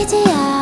이제야